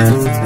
Mm-hmm.